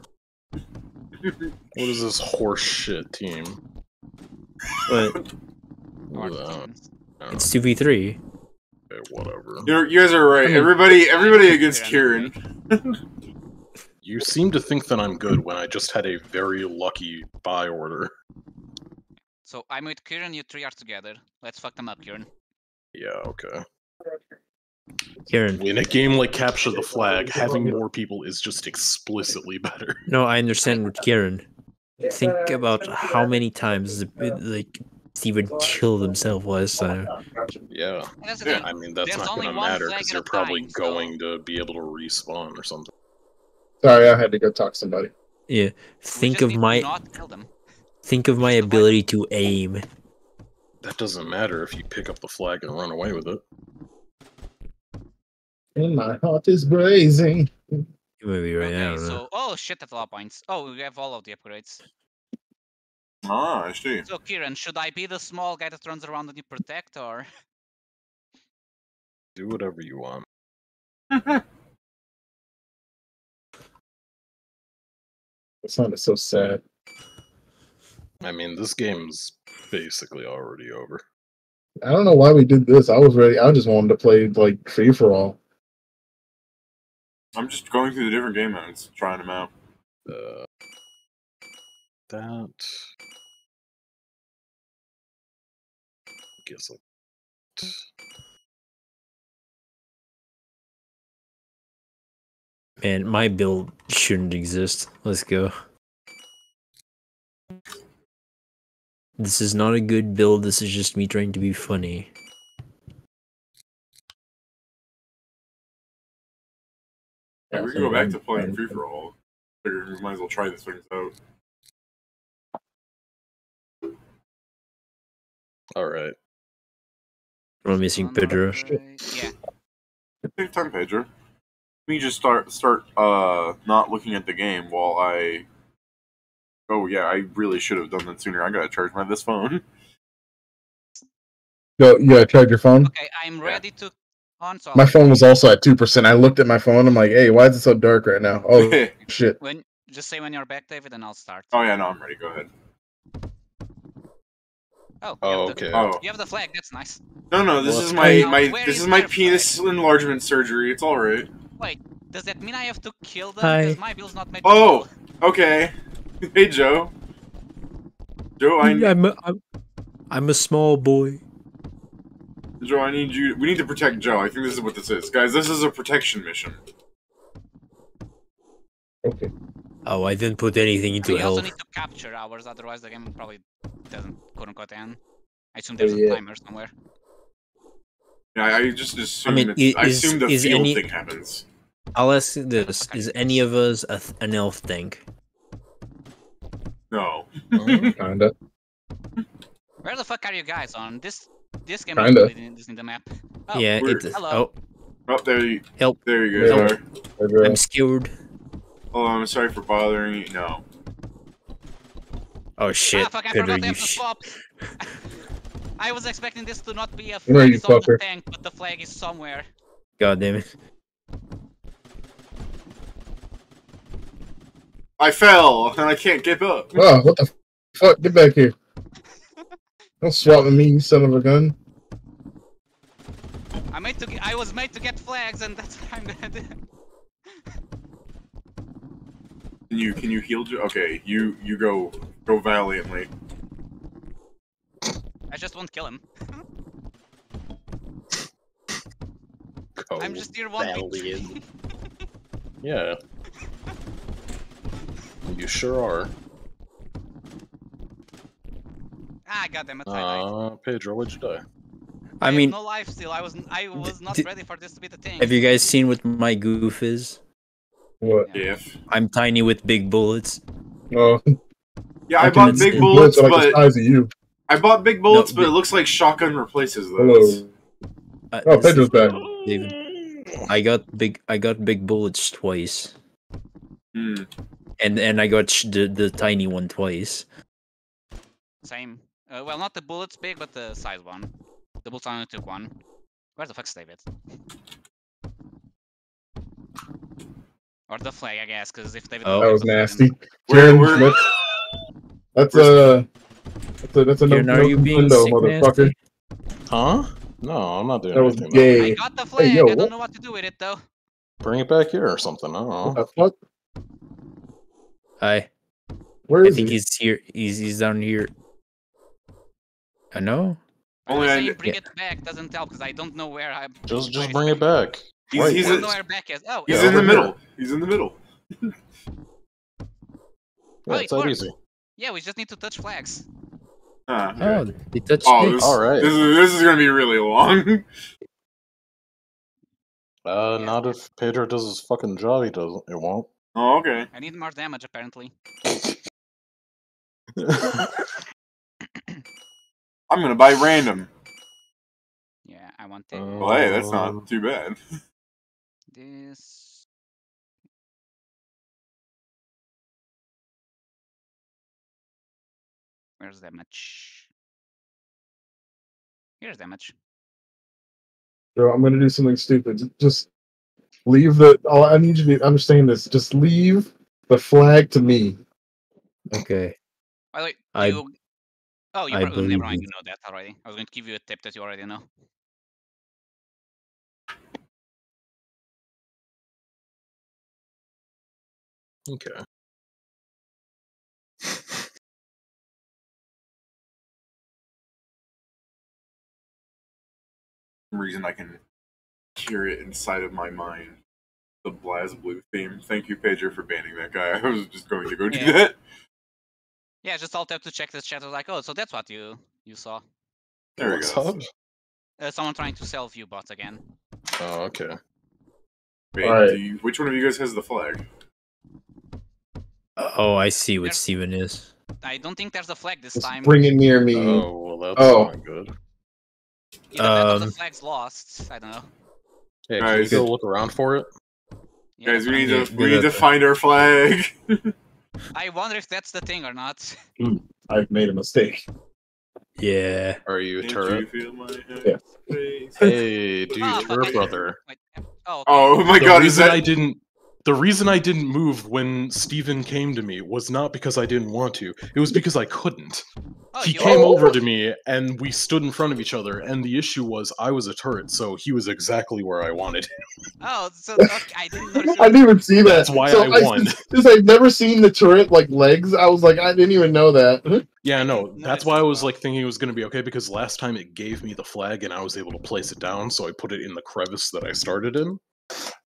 Speaker 5: What is this horse shit team?
Speaker 3: But
Speaker 4: or
Speaker 5: Look at that.
Speaker 4: teams.
Speaker 5: I don't
Speaker 3: it's two v three.
Speaker 5: whatever.
Speaker 1: You're, you guys are right. Everybody, everybody against
Speaker 4: Kieran.
Speaker 1: Kieran.
Speaker 5: You seem to think that I'm good when I just had a very lucky buy order.
Speaker 4: So I'm with Kieran, you three are together. Let's fuck them up, Kieran.
Speaker 5: Yeah, okay.
Speaker 3: Kieran.
Speaker 5: In a game like Capture the Flag, having more people is just explicitly better. [LAUGHS]
Speaker 3: No, I understand with Kieran. Think about how many times like Steven killed himself last time.
Speaker 5: Yeah.
Speaker 4: And that's the
Speaker 1: Yeah.
Speaker 5: I mean, that's
Speaker 4: There's
Speaker 5: not
Speaker 4: only
Speaker 5: going to matter because
Speaker 4: at
Speaker 5: you're probably
Speaker 4: time, so-
Speaker 5: going to be able to respawn or something.
Speaker 2: sorry, I had to go talk to somebody.
Speaker 3: Yeah. Think of my
Speaker 4: Not kill them.
Speaker 3: Think of my ability to aim.
Speaker 5: That doesn't matter if you pick up the flag and run away with it.
Speaker 2: And my heart is blazing.
Speaker 3: You may be right.
Speaker 4: Okay,
Speaker 3: don't know.
Speaker 4: so oh shit, that's a lot of points. Oh, we have all of the upgrades.
Speaker 1: Ah, I see.
Speaker 4: So Kieran, should I be the small guy that runs around and you protect, or [LAUGHS]
Speaker 5: Do whatever you want.
Speaker 2: It sounded so sad.
Speaker 5: I mean, this game's basically already over.
Speaker 2: I don't know why we did this. I was ready. I just wanted to play like free for all.
Speaker 1: I'm just going through the different game modes, trying them out.
Speaker 5: Uh, that. Guess like.
Speaker 3: Man, my build shouldn't exist. Let's go. This is not a good build. This is just me trying to be funny.
Speaker 1: Yeah, we can go back to playing free for all. Figure we might as well try this thing out.
Speaker 5: All right.
Speaker 3: We're missing Pedro. [LAUGHS]
Speaker 4: Yeah.
Speaker 1: Take time, Pedro. Let me just start start uh not looking at the game while I. Oh yeah, I really should have done that sooner. I gotta charge my this phone. [LAUGHS]
Speaker 2: Go, you gotta charge your phone.
Speaker 4: Okay, I'm ready to on. So
Speaker 2: My phone was also at two percent. I looked at my phone. I'm like, hey, why is it so dark right now? Oh [LAUGHS] shit!
Speaker 4: when just say when you're back, David, and I'll start.
Speaker 1: oh yeah, no, I'm ready. Go ahead.
Speaker 4: Oh, you
Speaker 5: Oh,
Speaker 4: have the-
Speaker 5: okay.
Speaker 1: Oh
Speaker 4: You have the flag. That's nice.
Speaker 1: no, no, this
Speaker 5: Well,
Speaker 1: is my my this
Speaker 4: is
Speaker 1: is my
Speaker 4: their
Speaker 1: penis enlargement surgery. It's all right.
Speaker 4: Wait, does that mean I have to kill them?
Speaker 3: Hi.
Speaker 4: Because my bill's not made.
Speaker 1: Oh. Okay. [LAUGHS] Hey Joe. Joe, I
Speaker 3: I'm a, I'm, I'm a small boy.
Speaker 1: Joe, I need you. We need to protect Joe. I think this is what this is, guys. This is a protection mission.
Speaker 2: Okay.
Speaker 3: Oh, I didn't put anything into
Speaker 4: we also
Speaker 3: health.
Speaker 4: need to capture ours, otherwise the game probably doesn't quote unquote end. I assume there's
Speaker 2: yeah.
Speaker 4: a timer somewhere.
Speaker 1: Yeah, I, I just assume.
Speaker 3: mean,
Speaker 1: it's,
Speaker 3: i-
Speaker 1: I
Speaker 3: is-
Speaker 1: assume the
Speaker 3: is
Speaker 1: field
Speaker 3: any-
Speaker 1: thing happens.
Speaker 3: I'll ask you this: Is any of us a th- an elf tank?
Speaker 1: No.
Speaker 5: Mhm. [LAUGHS]
Speaker 2: Kinda.
Speaker 4: Where the fuck are you guys on this? This game
Speaker 2: Kinda.
Speaker 4: really in the map. Oh,
Speaker 3: yeah,
Speaker 1: weird.
Speaker 3: it.
Speaker 4: Hello.
Speaker 3: Oh,
Speaker 1: Oh, there you.
Speaker 3: Help.
Speaker 1: There you guys
Speaker 2: Help.
Speaker 1: are.
Speaker 3: I'm scared.
Speaker 1: Oh, I'm sorry for bothering you. No.
Speaker 3: Oh shit,
Speaker 4: ah, fuck, I
Speaker 3: Pedro,
Speaker 4: forgot
Speaker 3: you sh- [LAUGHS]
Speaker 4: I was expecting this to not be a
Speaker 2: Where
Speaker 4: flag
Speaker 2: you,
Speaker 4: is on the tank, but the flag is somewhere.
Speaker 3: God damn it!
Speaker 1: I fell and I can't get up.
Speaker 2: Oh, what the fuck? Get back here! [LAUGHS] Don't swap with me, you son of a gun.
Speaker 4: I made to. Get, I was made to get flags, and that's what I'm gonna do.
Speaker 1: Can you can you heal? Okay, you you go go valiantly.
Speaker 4: I just won't kill him. [LAUGHS] I'm just tier one.
Speaker 5: Valiant. [LAUGHS] Yeah. You sure are.
Speaker 4: ah, goddamn it! I died.
Speaker 5: Uh, Pedro, what'd you die?
Speaker 3: I
Speaker 4: have
Speaker 3: mean,
Speaker 4: no life still. I was. I was not ready for this to be the thing.
Speaker 3: have you guys seen what my goof is?
Speaker 2: What?
Speaker 4: Yeah.
Speaker 1: If
Speaker 3: I'm tiny with big bullets.
Speaker 2: Oh,
Speaker 1: yeah, I,
Speaker 3: I
Speaker 1: bought big bullets,
Speaker 2: bullets are like the
Speaker 1: but
Speaker 2: size of you.
Speaker 1: I bought big bullets,
Speaker 3: No,
Speaker 1: but it looks like shotgun replaces those.
Speaker 2: Hello.
Speaker 3: Uh,
Speaker 2: Oh, Pedro's back.
Speaker 3: David. I got big. I got big bullets twice,
Speaker 1: Hmm.
Speaker 3: And and I got sh- the the tiny one twice.
Speaker 4: Same. Uh, well, not the bullets big, but the size one. The bullets I only took one. Where the fuck's David? Or the flag, I guess, because if David.
Speaker 3: Oh.
Speaker 2: That was nasty.
Speaker 4: then-
Speaker 1: Where-
Speaker 2: Kieran,
Speaker 1: where-
Speaker 2: that's that's a that's a that's a no,
Speaker 3: Kieran,
Speaker 2: no
Speaker 3: are you being
Speaker 2: window,
Speaker 3: sick
Speaker 2: motherfucker.
Speaker 3: nasty?
Speaker 5: Huh? No, I'm not doing
Speaker 2: That was
Speaker 5: anything. though.
Speaker 4: I got the flag.
Speaker 2: yo,
Speaker 4: I don't
Speaker 2: what-
Speaker 4: know what to do with it though.
Speaker 5: Bring it back here or something. I don't
Speaker 2: What
Speaker 5: know.
Speaker 2: the fuck?
Speaker 3: I
Speaker 2: Where
Speaker 3: I
Speaker 2: is
Speaker 3: think
Speaker 2: he?
Speaker 3: he's here. He's he's down here. I know.
Speaker 1: Only
Speaker 4: I
Speaker 1: I-
Speaker 4: say bring
Speaker 3: yeah.
Speaker 4: it back doesn't help because I don't know where I'm.
Speaker 5: Just just bring it back.
Speaker 1: He's, he's,
Speaker 4: I
Speaker 1: in-
Speaker 4: back is. Oh,
Speaker 1: he's
Speaker 2: Yeah,
Speaker 1: in the
Speaker 2: over
Speaker 1: middle. He's in the middle.
Speaker 5: Yeah,
Speaker 4: Oh,
Speaker 5: it's that easy.
Speaker 4: yeah, we just need to touch flags.
Speaker 1: Ah, okay.
Speaker 3: Oh, they touched
Speaker 1: Oh,
Speaker 3: sticks.
Speaker 1: this,
Speaker 5: All right.
Speaker 1: this is this is gonna be really long.
Speaker 5: Uh, not if Pedro does his fucking job. He doesn't. It won't.
Speaker 1: Oh, okay.
Speaker 4: I need more damage apparently. [LAUGHS] [COUGHS]
Speaker 1: I'm gonna buy random.
Speaker 4: Yeah, I want it.
Speaker 5: Uh,
Speaker 1: Well, hey, that's not too bad. [LAUGHS]
Speaker 4: This. Where's damage? Here's damage.
Speaker 2: Bro, I'm gonna do something stupid. Just leave the. Oh, I need you to understand this. Just leave the flag to me.
Speaker 3: Okay.
Speaker 4: By the way,
Speaker 3: I-
Speaker 4: you. Oh, you
Speaker 3: I
Speaker 4: probably never mind. You know that already. I was going to give you a tip that you already know.
Speaker 5: Okay.
Speaker 1: some reason I can hear it inside of my mind. The BlazBlue theme. Thank you, Pedro, for banning that guy. [LAUGHS] I was just going to go do
Speaker 4: Yeah.
Speaker 1: that.
Speaker 4: Yeah, just alt tab to check this chat. I was like, oh, so that's what you you saw.
Speaker 1: There we
Speaker 5: What's
Speaker 1: go.
Speaker 4: Uh, someone trying to sell view bots again.
Speaker 5: Oh, okay.
Speaker 1: Wait,
Speaker 2: Alright.
Speaker 1: you, which one of you guys has the flag?
Speaker 3: Oh, I see what
Speaker 4: There's-
Speaker 3: Steven is.
Speaker 4: I don't think there's a flag this
Speaker 2: Just
Speaker 4: time.
Speaker 2: bring it near me.
Speaker 5: Oh, well, that's
Speaker 2: Oh.
Speaker 5: not good.
Speaker 4: Either that or the
Speaker 3: Um,
Speaker 4: flag's lost. I don't know.
Speaker 5: Hey, can you
Speaker 1: Guys.
Speaker 5: go look around for it?
Speaker 4: Yeah,
Speaker 1: guys, we need to we need to find our flag. [LAUGHS]
Speaker 4: I wonder if that's the thing or not.
Speaker 2: Hmm, I've made a mistake.
Speaker 3: Yeah.
Speaker 5: Are you a
Speaker 1: Can't
Speaker 5: turret?
Speaker 1: you feel my
Speaker 2: Yeah.
Speaker 1: face?
Speaker 5: Hey, dude,
Speaker 4: oh, fuck,
Speaker 5: turret brother.
Speaker 4: Wait, oh, okay.
Speaker 1: Oh my
Speaker 5: the
Speaker 1: god, is
Speaker 5: reason
Speaker 1: that
Speaker 5: I didn't the reason I didn't move when Steven came to me was not because I didn't want to. It was because I couldn't.
Speaker 4: Oh,
Speaker 5: he came over to me and we stood in front of each other and the issue was I was a turret, so he was exactly where I wanted.
Speaker 4: Oh, so okay, I didn't notice. [LAUGHS]
Speaker 2: I didn't even see that.
Speaker 5: That's why
Speaker 2: So
Speaker 5: I won.
Speaker 2: Since I've never seen the turret like legs, I was like, I didn't even know that. [LAUGHS]
Speaker 5: Yeah, no, that's why I was like thinking it was gonna be okay because last time it gave me the flag and I was able to place it down, so I put it in the crevice that I started in,
Speaker 4: Yeah,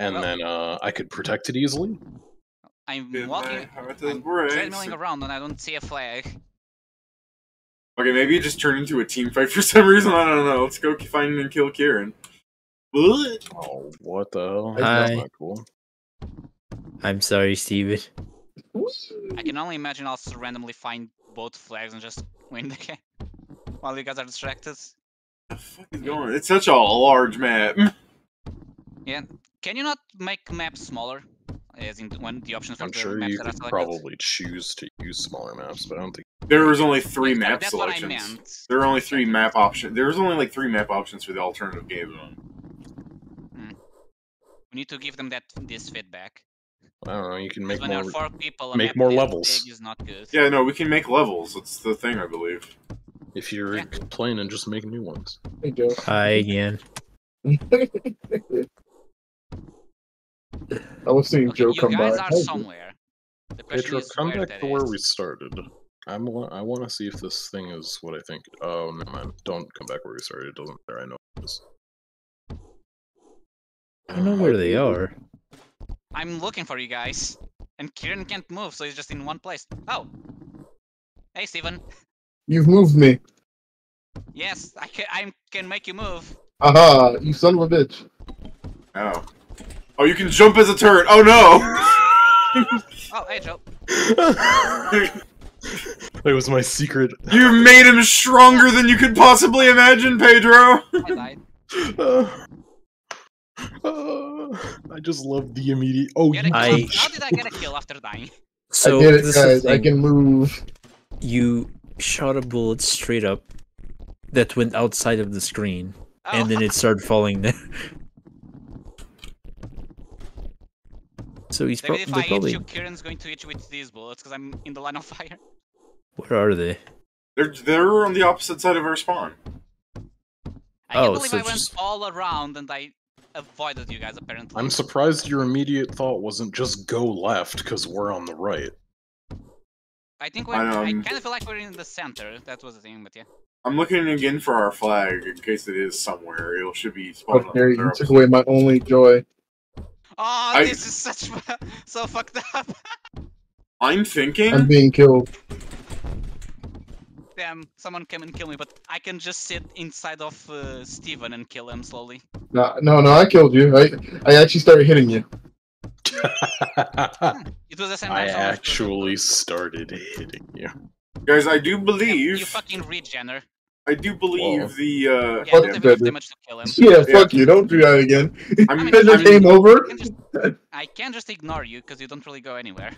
Speaker 5: and
Speaker 4: well,
Speaker 5: then uh, I could protect it easily.
Speaker 4: I'm
Speaker 1: in
Speaker 4: walking, I'm
Speaker 1: is
Speaker 4: treadmilling around and I don't see a flag.
Speaker 1: Okay, maybe it just turned into a team fight for [LAUGHS] some reason. I don't know. Let's go find and kill Kieran. What?
Speaker 5: Oh, what the hell?
Speaker 3: Hi.
Speaker 5: That's not cool.
Speaker 3: I'm sorry, Steven.
Speaker 4: I can only imagine I'll just randomly find both flags and just win the game [LAUGHS] while you guys are distracted.
Speaker 1: the fuck is going? It's such a large map.
Speaker 4: Yeah. Can you not make maps smaller? As in when the options for
Speaker 5: I'm
Speaker 4: the
Speaker 5: sure
Speaker 4: maps
Speaker 5: you
Speaker 4: that
Speaker 5: could
Speaker 4: selected?
Speaker 5: probably choose to use smaller maps, but I don't think.
Speaker 1: There was only three
Speaker 4: Yeah,
Speaker 1: map
Speaker 4: that's
Speaker 1: selections.
Speaker 4: what I meant.
Speaker 1: There were only three map options. There was only like three map options for the alternative game zone.
Speaker 4: We need to give them that this feedback.
Speaker 5: I don't know. You can make more.
Speaker 4: four people,
Speaker 5: make
Speaker 4: map
Speaker 5: more levels.
Speaker 4: is not good.
Speaker 1: Yeah, no, we can make levels. That's the thing, I believe.
Speaker 5: If you're
Speaker 4: Yeah.
Speaker 5: complaining, Just make new ones.
Speaker 2: Hey, Joe.
Speaker 5: Hi again.
Speaker 2: I was seeing
Speaker 4: Okay,
Speaker 2: Joe
Speaker 4: you
Speaker 2: come
Speaker 4: guys
Speaker 2: by.
Speaker 4: are
Speaker 2: Hey,
Speaker 4: somewhere. The
Speaker 5: Pedro,
Speaker 4: is
Speaker 5: come
Speaker 4: where
Speaker 5: back to where
Speaker 4: is.
Speaker 5: we started. I'm. I want to see if this thing is what I think. Oh no, man! Don't come back where we started. It doesn't matter. I know it is.
Speaker 3: I know where they uh, are.
Speaker 4: I'm looking for you guys. And Kieran can't move, so he's just in one place. Oh! Hey, Steven.
Speaker 2: You've moved me.
Speaker 4: Yes, I can, I can make you move.
Speaker 2: Aha, you son of a bitch.
Speaker 1: Oh. Oh, you can jump as a turret. Oh no!
Speaker 4: Oh, hey, jump. [LAUGHS]
Speaker 5: It was my secret.
Speaker 1: you made him stronger than you could possibly imagine, Pedro.
Speaker 4: I died.
Speaker 5: Uh, [LAUGHS] uh, I just love the immediate. Oh,
Speaker 4: Get
Speaker 5: you
Speaker 4: kill
Speaker 3: I-
Speaker 4: How did I get a kill after dying?
Speaker 3: So
Speaker 2: I did it,
Speaker 3: this is
Speaker 2: guys. I can move.
Speaker 3: You shot a bullet straight up that went outside of the screen,
Speaker 4: Oh,
Speaker 3: and then it started falling down. [LAUGHS] So he's
Speaker 4: maybe
Speaker 3: prob-
Speaker 4: if
Speaker 3: they're
Speaker 4: I hit
Speaker 3: probably.
Speaker 4: you, Kieran's going to hit you with these bullets because I'm in the line of fire.
Speaker 3: Where are they?
Speaker 1: They're they're on the opposite side of our spawn.
Speaker 4: I can't
Speaker 3: Oh,
Speaker 4: believe
Speaker 3: so
Speaker 4: I went
Speaker 3: just-
Speaker 4: all around and I avoided you guys apparently.
Speaker 5: I'm surprised your immediate thought wasn't just go left because we're on the right.
Speaker 4: I think we're, I
Speaker 1: Um,
Speaker 4: kind of feel like we're in the center. That was the thing, but yeah.
Speaker 1: I'm looking again for our flag in case it is somewhere. It should be spawned
Speaker 2: How
Speaker 1: on
Speaker 2: dare you took away my only joy.
Speaker 4: Oh,
Speaker 1: I-
Speaker 4: this is such [LAUGHS] so fucked up. [LAUGHS]
Speaker 1: I'm thinking.
Speaker 2: I'm being killed.
Speaker 4: Damn, someone came and killed me, but I can just sit inside of uh, Steven and kill him slowly.
Speaker 2: No, no, no, I killed you. I, I actually started hitting you. [LAUGHS]
Speaker 4: It was the same
Speaker 5: I actually started hitting you.
Speaker 1: Guys, I do believe.
Speaker 4: You
Speaker 1: believe.
Speaker 4: fucking regener.
Speaker 1: I do believe
Speaker 5: Whoa.
Speaker 1: the. Uh,
Speaker 4: Yeah,
Speaker 2: Fuck
Speaker 4: don't
Speaker 2: you,
Speaker 4: have enough
Speaker 2: Pedro.
Speaker 4: damage to kill him.
Speaker 2: Yeah,
Speaker 1: Yeah.
Speaker 2: fuck you. Don't do that again.
Speaker 1: I'm,
Speaker 4: mean,
Speaker 2: Pedro
Speaker 1: I'm-
Speaker 2: came over.
Speaker 4: I can just, I can just ignore you because you don't really go anywhere.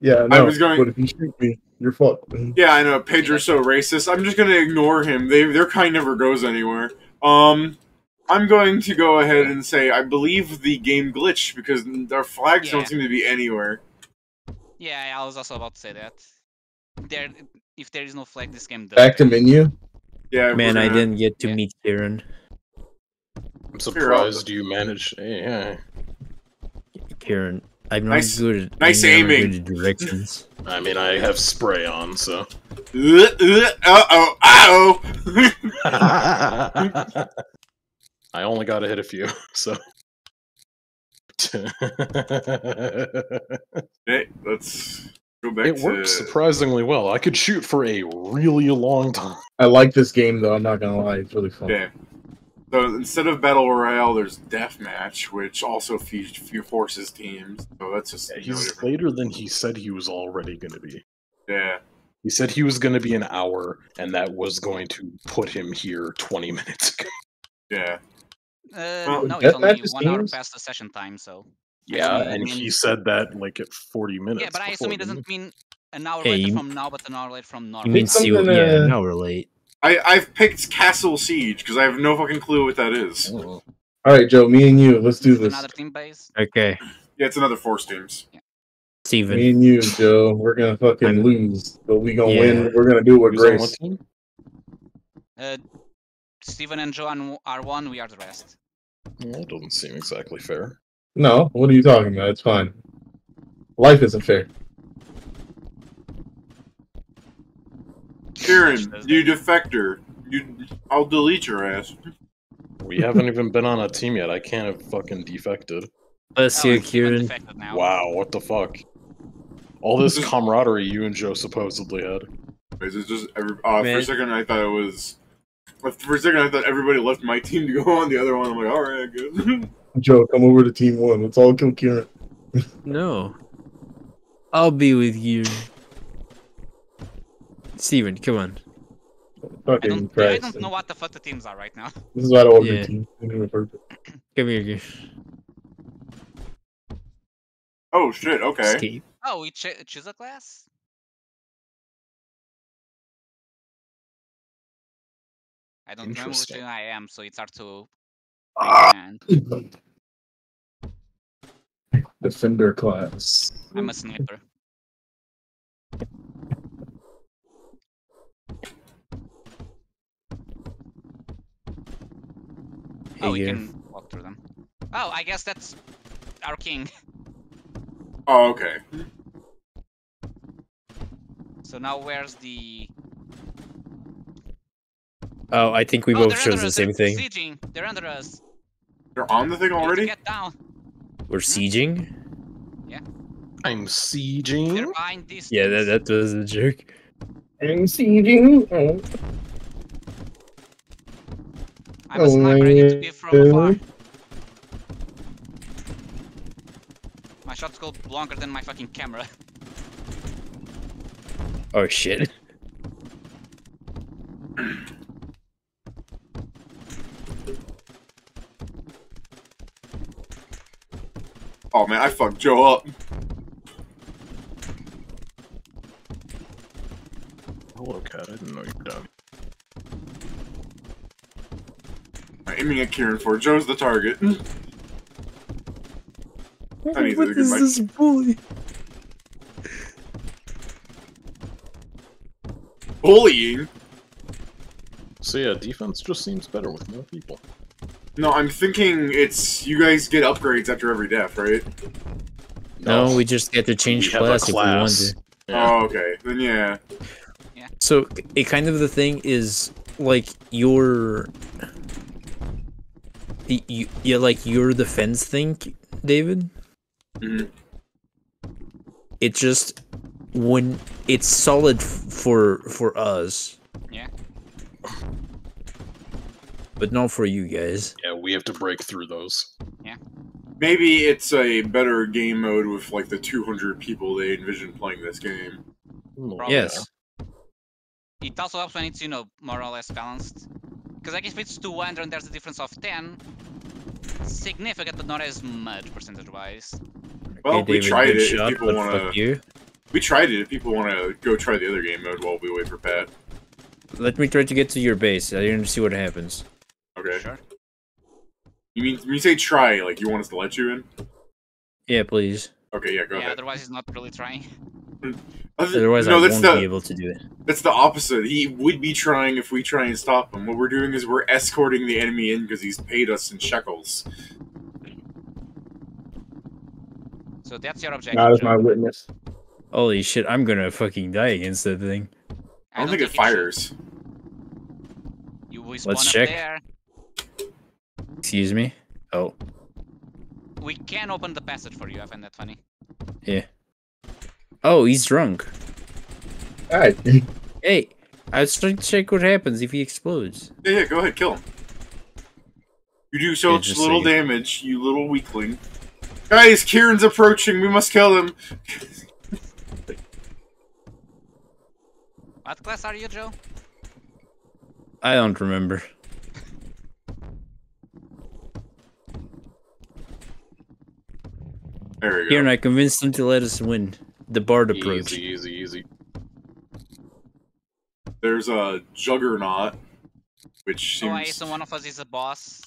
Speaker 2: Yeah,
Speaker 1: I was going-
Speaker 2: But if you shoot me, you're fucked.
Speaker 1: Yeah, I know. Pedro's so racist. I'm just gonna ignore him. They their kind never goes anywhere. Um, I'm going to go ahead and say I believe the game glitched because our flags
Speaker 4: Yeah.
Speaker 1: don't seem to be anywhere.
Speaker 4: Yeah, I was also about to say that. There, if there is no flag, this game does.
Speaker 2: Back to menu.
Speaker 1: Yeah,
Speaker 3: Man,
Speaker 1: we're
Speaker 3: I didn't get to
Speaker 4: Yeah.
Speaker 3: meet Kieran.
Speaker 5: I'm surprised you managed. Hey, hey.
Speaker 3: Kieran, I'm not
Speaker 1: Nice-
Speaker 3: good. At,
Speaker 1: nice
Speaker 3: I'm
Speaker 1: aiming.
Speaker 3: Good at directions. [LAUGHS] [LAUGHS]
Speaker 5: I mean, I have spray on, so.
Speaker 1: Uh oh, oh. [LAUGHS]
Speaker 5: I only got to hit a few, so.
Speaker 1: Okay, let's go back
Speaker 5: it
Speaker 1: to.
Speaker 5: works surprisingly well. I could shoot for a really long time.
Speaker 2: I like this game though. I'm not gonna lie. It's really fun.
Speaker 1: Okay. So instead of battle royale, there's deathmatch, which also fe- fe- forces teams. So that's just
Speaker 5: Yeah,
Speaker 1: you know,
Speaker 5: he's
Speaker 1: different.
Speaker 5: later than he said he was already going to be.
Speaker 1: Yeah.
Speaker 5: He said he was going to be an hour, and that was going to put him here 20 minutes ago.
Speaker 1: Yeah.
Speaker 4: Uh,
Speaker 1: Well,
Speaker 4: no, it's only
Speaker 2: deathmatch is
Speaker 4: one hour past the session time, so.
Speaker 5: Yeah,
Speaker 4: assume it
Speaker 5: and he said that like at 40 minutes.
Speaker 4: Yeah, but I assume it doesn't mean an hour
Speaker 3: Hey,
Speaker 4: later from now, but an hour later from
Speaker 3: You
Speaker 4: normal.
Speaker 3: mean
Speaker 2: Pick something,
Speaker 3: see? Yeah,
Speaker 2: uh,
Speaker 3: now we're late.
Speaker 1: I, I've picked Castle Siege because I have no fucking clue what that is.
Speaker 5: Oh.
Speaker 2: All right, Joe. Me and you. Let's do this.
Speaker 4: Another team base.
Speaker 3: Okay,
Speaker 1: Yeah, it's another Force teams.
Speaker 3: Steven.
Speaker 2: Me and you, Joe. We're gonna fucking
Speaker 3: I'm-
Speaker 2: lose, but we gonna
Speaker 3: Yeah.
Speaker 2: win. We're gonna do it with
Speaker 5: Who's what
Speaker 2: grace.
Speaker 5: team?
Speaker 4: Uh, Steven and Joan are one, we are the rest.
Speaker 5: Well, that doesn't seem exactly fair.
Speaker 2: No, what are you talking about? It's fine. Life isn't fair.
Speaker 1: Kieran, you defector. You, I'll delete your ass.
Speaker 5: We haven't even been on a team yet. I can't have fucking defected.
Speaker 3: Let's see,
Speaker 4: it's
Speaker 3: Kieran.
Speaker 5: Wow, what the fuck? All this camaraderie you and Joe supposedly had.
Speaker 1: Is it just every, uh, for a second I thought it was. For a second I thought everybody left my team to go on the other one. I'm like, all right, good. [LAUGHS]
Speaker 2: Joe, come over to Team One. Let's all kill Kieran.
Speaker 3: No. I'll be with you. Steven, come on.
Speaker 4: I
Speaker 2: Fucking
Speaker 4: don't, I
Speaker 2: Christ.
Speaker 4: don't know what the fuck the teams are right now. [LAUGHS]
Speaker 2: This is why I don't want
Speaker 3: Yeah.
Speaker 2: your team. Anyway, perfect. [CLEARS THROAT]
Speaker 3: Come here, Kieran.
Speaker 1: oh shit. Okay.
Speaker 3: Escape.
Speaker 4: Oh, we ch- choose a class? I don't remember which
Speaker 5: Interesting.
Speaker 4: one I am, so it's hard to
Speaker 1: Ah.
Speaker 4: understand. [LAUGHS]
Speaker 2: Defender class.
Speaker 4: I'm a sniper. Oh, we can walk through them. Oh, I guess that's our king.
Speaker 1: Oh, okay.
Speaker 4: So now where's the...
Speaker 3: Oh, I think we
Speaker 4: oh,
Speaker 3: both chose the same thing.
Speaker 4: They're under us.
Speaker 1: They're on the thing already?
Speaker 4: Get down.
Speaker 3: We're sieging.
Speaker 5: Yeah.
Speaker 4: I'm
Speaker 5: sieging.
Speaker 4: behind.
Speaker 3: Yeah, that that was a joke.
Speaker 2: I'm sieging. Oh,
Speaker 4: I was a sniper. I to be from oh
Speaker 2: afar.
Speaker 4: My shots go longer than my fucking camera. [LAUGHS]
Speaker 3: Oh shit. [LAUGHS]
Speaker 1: Oh man, I fucked Joe up.
Speaker 5: Oh, Hello, cat. I didn't know you were down.
Speaker 1: I'm aiming at Kieran for Joe's the target. [LAUGHS] I need
Speaker 3: What
Speaker 1: get
Speaker 3: is this bully?
Speaker 1: Bullying?
Speaker 5: So yeah, defense just seems better with more people.
Speaker 1: No, I'm thinking it's you guys get upgrades after every death, right?
Speaker 3: No, we just get to change
Speaker 5: We have
Speaker 3: class, if we want to.
Speaker 5: Yeah.
Speaker 1: Oh, okay. Then yeah.
Speaker 3: So it kind of the thing is like your y- you, yeah, like your defense thing, David.
Speaker 1: Mhm.
Speaker 3: It just when it's solid f- for for us.
Speaker 4: Yeah.
Speaker 3: But not for you guys.
Speaker 5: Yeah, we have to break through those. Yeah.
Speaker 1: Maybe it's a better game mode with like the 200 people they envision playing this game.
Speaker 4: Probably.
Speaker 3: Yes.
Speaker 4: It also helps when it's, you know, more or less balanced. Because like if it's 200 and there's a difference of 10, significant but not as much percentage-wise.
Speaker 1: Well,
Speaker 3: Okay,
Speaker 1: we
Speaker 3: David,
Speaker 1: tried it.
Speaker 3: shot,
Speaker 1: if people want to... we tried it. If people want to go try the other game mode while we wait for Pat.
Speaker 3: Let me try to get to your base. I didn't see what happens.
Speaker 1: Okay.
Speaker 4: Sure.
Speaker 1: You mean when you say try, like you want us to let you in?
Speaker 3: Yeah, please.
Speaker 1: Okay, yeah, go
Speaker 4: yeah,
Speaker 1: ahead.
Speaker 4: otherwise he's not really trying. [LAUGHS]
Speaker 3: Otherwise,
Speaker 1: no,
Speaker 3: I
Speaker 1: that's
Speaker 3: won't
Speaker 1: the
Speaker 3: be able to do it.
Speaker 1: that's the opposite. He would be trying if we try and stop him. What we're doing is we're escorting the enemy in because he's paid us in shekels.
Speaker 4: So that's your objective.
Speaker 2: God is
Speaker 4: Joe.
Speaker 2: my witness.
Speaker 3: Holy shit! I'm gonna fucking die against that thing.
Speaker 1: I don't, think, it
Speaker 4: should.
Speaker 1: fires.
Speaker 4: You
Speaker 3: Let's check.
Speaker 4: there.
Speaker 3: Excuse me. Oh,
Speaker 4: We can open the passage for you. I find that funny.
Speaker 3: yeah. Oh, he's drunk.
Speaker 2: Alright. [LAUGHS]
Speaker 3: Hey, I was trying to check what happens if he explodes.
Speaker 1: Yeah, yeah, go ahead, kill him. You do so
Speaker 3: Yeah,
Speaker 1: much little damage, you little weakling. Guys, Kieran's approaching. We must kill him. [LAUGHS]
Speaker 4: What class are you, Joe?
Speaker 3: I don't remember.
Speaker 1: There we go.
Speaker 3: Here, and I convinced him to let us win. The Bard approach.
Speaker 5: Easy, easy, easy.
Speaker 1: There's a Juggernaut, which
Speaker 4: Oh, I
Speaker 1: seems.
Speaker 4: assume one of us is a boss.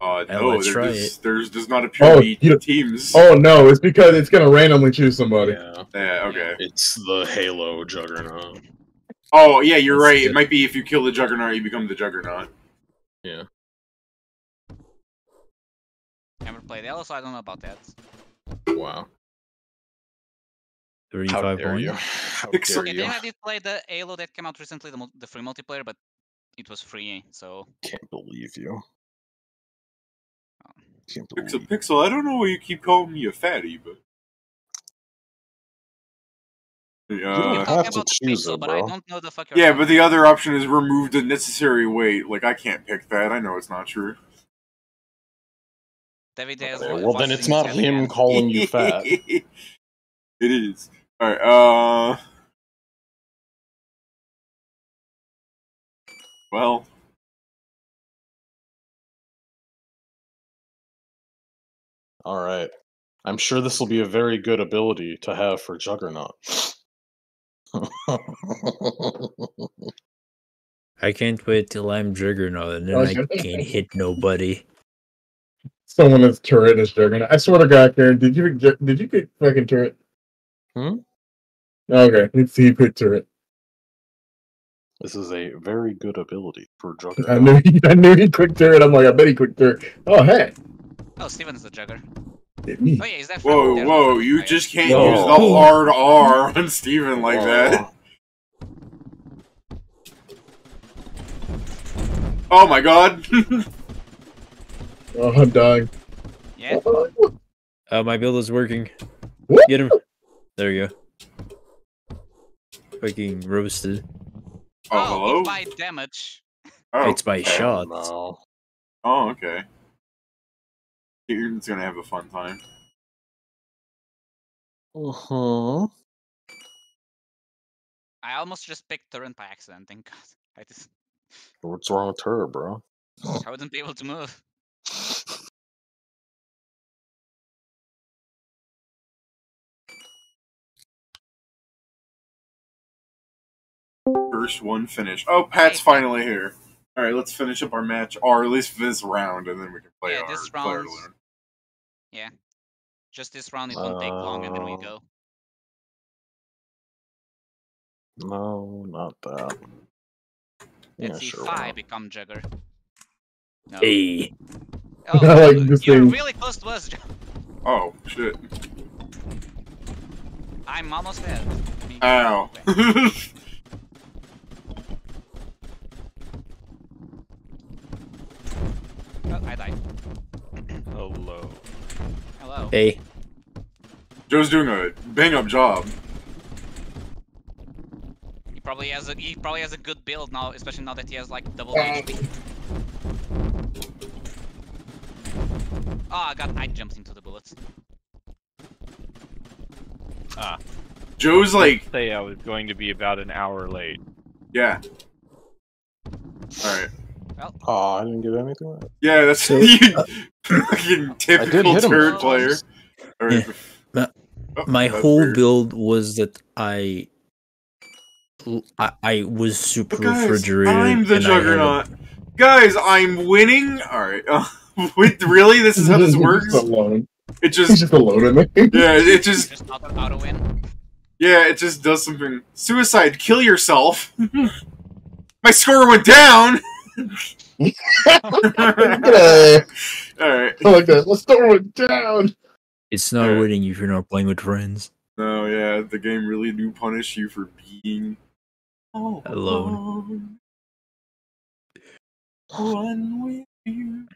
Speaker 1: uh, no,
Speaker 3: let's
Speaker 1: there
Speaker 3: try
Speaker 1: does,
Speaker 3: it.
Speaker 1: there's does not appear
Speaker 2: Oh,
Speaker 1: to be
Speaker 2: you-
Speaker 1: teams.
Speaker 2: Oh no, it's because it's gonna randomly choose somebody.
Speaker 5: Yeah,
Speaker 1: Yeah, okay.
Speaker 5: it's the Halo Juggernaut.
Speaker 1: Oh, yeah, you're
Speaker 3: That's
Speaker 1: right. It
Speaker 3: it.
Speaker 1: might be if you kill the Juggernaut, you become the Juggernaut. Yeah.
Speaker 4: Never played Halo, so I don't know about that.
Speaker 5: Wow. How
Speaker 3: 35
Speaker 5: dare you? [LAUGHS] How
Speaker 1: Pixel-
Speaker 5: dare
Speaker 4: Okay,
Speaker 5: you?
Speaker 4: then I did play the Halo that came out recently, the, the free multiplayer, but it was free, so
Speaker 5: Can't believe you. Oh. Can't
Speaker 1: Pixel,
Speaker 5: believe.
Speaker 1: Pixel, I don't know why you keep calling me a fatty, but. Yeah,
Speaker 4: you're
Speaker 5: have to choose
Speaker 4: pixel,
Speaker 5: it,
Speaker 4: but I
Speaker 5: bro.
Speaker 4: don't know the fuck you're
Speaker 1: yeah,
Speaker 4: talking
Speaker 1: but the other option is remove the necessary weight. Like, I can't pick that. I know it's not true.
Speaker 4: David has
Speaker 5: Okay,
Speaker 4: wa-
Speaker 5: well, then it's not him
Speaker 4: well.
Speaker 5: calling you fat. [LAUGHS]
Speaker 1: it is. Alright, uh. Well,
Speaker 5: All right. I'm sure this will be a very good ability to have for Juggernaut. [LAUGHS]
Speaker 3: I can't wait till I'm Juggernaut and then
Speaker 2: Oh,
Speaker 3: I can't hit nobody.
Speaker 2: Someone is turret is juggernaut. I swear to God, Karen, did you ju- did you pick fucking turret?
Speaker 5: Hmm?
Speaker 2: Okay, let's see you pick turret.
Speaker 5: This is a very good ability for Juggernaut.
Speaker 2: I knew he, I knew he quick turn. I'm like, I bet he quick turn. Oh hey,
Speaker 4: Oh, Steven is the jugger.
Speaker 2: me.
Speaker 4: Oh yeah, is that?
Speaker 1: Whoa,
Speaker 4: there-
Speaker 1: whoa! You
Speaker 4: Oh, yeah.
Speaker 1: just can't
Speaker 2: Whoa.
Speaker 1: use the hard R [LAUGHS] on Steven like that. Oh my god! [LAUGHS]
Speaker 2: Oh, I'm dying.
Speaker 4: Yeah.
Speaker 3: Uh, my build is working. Get him. There you go. Fucking roasted.
Speaker 1: Oh,
Speaker 4: Oh,
Speaker 1: hello?
Speaker 4: it's by damage.
Speaker 1: Oh,
Speaker 3: It's my shot.
Speaker 5: No.
Speaker 1: oh, okay. Kieran's gonna have a fun time.
Speaker 5: Uh-huh.
Speaker 4: I almost just picked turret by accident. Thank God. I just
Speaker 5: What's wrong with her, bro?
Speaker 4: I wouldn't be able to move.
Speaker 1: First one finish. Oh, Pat's finally here. All right, let's finish up our match, or at least this round, and then we can play
Speaker 4: Yeah,
Speaker 1: our
Speaker 4: this
Speaker 1: play our
Speaker 4: round's-
Speaker 1: Loon.
Speaker 4: Just this round, it won't take long, and then we
Speaker 5: Uh,
Speaker 4: go.
Speaker 5: No, not that. Yeah,
Speaker 4: Let's see
Speaker 5: sure.
Speaker 4: if
Speaker 5: why
Speaker 4: I become jugger. No.
Speaker 3: Hey.
Speaker 4: Oh, [LAUGHS]
Speaker 2: I like this
Speaker 4: you're
Speaker 2: thing.
Speaker 4: really close to us. Joe.
Speaker 1: Oh shit!
Speaker 4: I'm almost dead.
Speaker 1: Ow! [LAUGHS]
Speaker 4: Oh, I died.
Speaker 6: Hello.
Speaker 4: Hello.
Speaker 3: Hey.
Speaker 1: Joe's doing a bang up job.
Speaker 4: He probably has a he probably has a good build now, especially now that he has like double
Speaker 2: Uh,
Speaker 4: HP. Oh, I got I jumped into the bullets.
Speaker 6: Ah,
Speaker 1: Joe's like,
Speaker 6: say I was going to be about an hour late.
Speaker 1: yeah. All right.
Speaker 5: Oh, I didn't get anything. right.
Speaker 1: Yeah, that's
Speaker 3: So, [LAUGHS]
Speaker 1: you.
Speaker 3: uh,
Speaker 1: fucking typical
Speaker 5: hit him.
Speaker 1: turd player. All right.
Speaker 3: Yeah.
Speaker 1: Oh,
Speaker 3: My whole
Speaker 1: weird.
Speaker 3: build was that I, I, I was super
Speaker 1: But guys,
Speaker 3: refrigerated.
Speaker 1: I'm the
Speaker 3: and I
Speaker 1: juggernaut. Guys, I'm winning. All right. [LAUGHS] [LAUGHS] Wait, really? This is how this [LAUGHS]
Speaker 2: He's
Speaker 1: works?
Speaker 2: just alone.
Speaker 1: It
Speaker 2: He's
Speaker 1: just,
Speaker 2: just alone in there. [LAUGHS]
Speaker 1: yeah, it just,
Speaker 4: Just auto, auto win.
Speaker 1: yeah, it just does something. Suicide, kill yourself. My score went down. All right.
Speaker 2: I like that. Let's throw it down.
Speaker 3: It's not
Speaker 1: Alright.
Speaker 3: winning if you're not playing with friends.
Speaker 1: No, yeah, the game really do punish you for being
Speaker 3: Alone.
Speaker 1: alone. One with you.